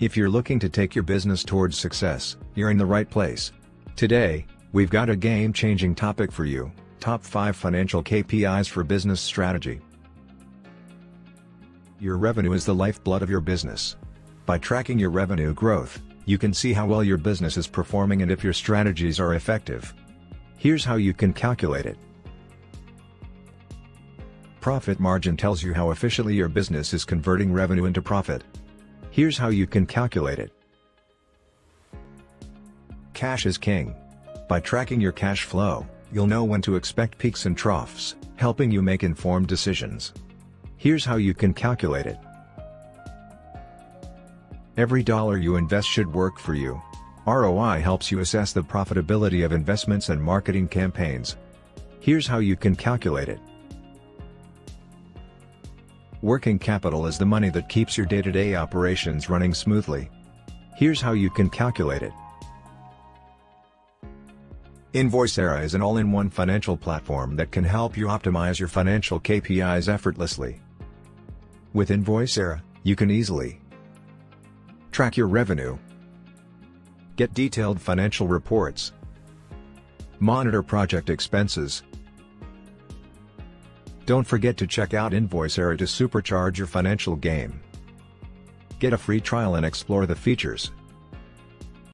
If you're looking to take your business towards success, you're in the right place. Today, we've got a game-changing topic for you, Top 5 Financial KPIs for Business Strategy. Your revenue is the lifeblood of your business. By tracking your revenue growth, you can see how well your business is performing and if your strategies are effective. Here's how you can calculate it. Profit margin tells you how efficiently your business is converting revenue into profit. Here's how you can calculate it. Cash is king. By tracking your cash flow, you'll know when to expect peaks and troughs, helping you make informed decisions. Here's how you can calculate it. Every dollar you invest should work for you. ROI helps you assess the profitability of investments and marketing campaigns. Here's how you can calculate it. Working capital is the money that keeps your day-to-day -day operations running smoothly. Here's how you can calculate it. Invoicera is an all-in-one financial platform that can help you optimize your financial KPIs effortlessly. With Invoicera, you can easily track your revenue, get detailed financial reports, monitor project expenses, don't forget to check out Invoicera to supercharge your financial game. Get a free trial and explore the features.